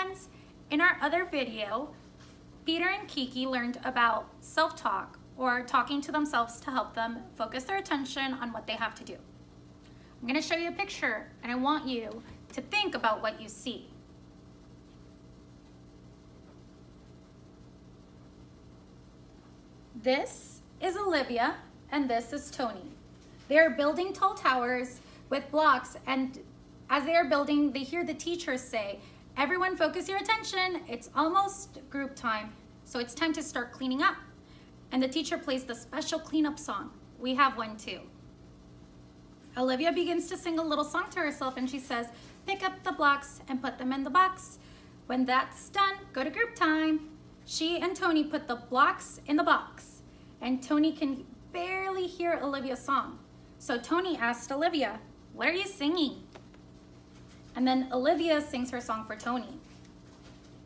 friends. In our other video, Peter and Kiki learned about self-talk or talking to themselves to help them focus their attention on what they have to do. I'm gonna show you a picture and I want you to think about what you see. This is Olivia and this is Tony. They are building tall towers with blocks and as they are building, they hear the teachers say, everyone focus your attention, it's almost group time, so it's time to start cleaning up. And the teacher plays the special cleanup song. We have one too. Olivia begins to sing a little song to herself and she says, pick up the blocks and put them in the box. When that's done, go to group time. She and Tony put the blocks in the box and Tony can barely hear Olivia's song. So Tony asked Olivia, what are you singing? And then Olivia sings her song for Tony.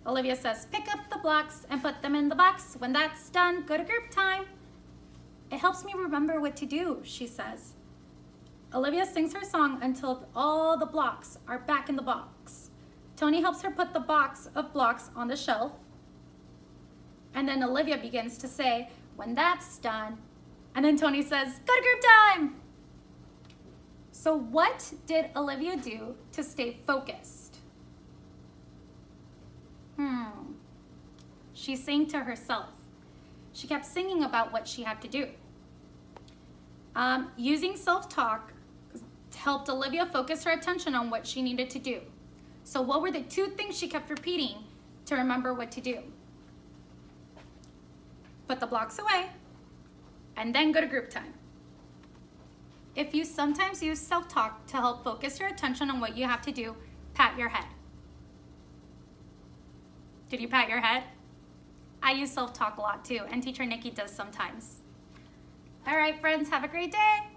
Olivia says, pick up the blocks and put them in the box. When that's done, go to group time. It helps me remember what to do, she says. Olivia sings her song until all the blocks are back in the box. Tony helps her put the box of blocks on the shelf. And then Olivia begins to say, when that's done. And then Tony says, go to group time. So what did Olivia do to stay focused? Hmm. She sang to herself. She kept singing about what she had to do. Um, using self-talk helped Olivia focus her attention on what she needed to do. So what were the two things she kept repeating to remember what to do? Put the blocks away and then go to group time. If you sometimes use self-talk to help focus your attention on what you have to do, pat your head. Did you pat your head? I use self-talk a lot too, and teacher Nikki does sometimes. All right, friends, have a great day.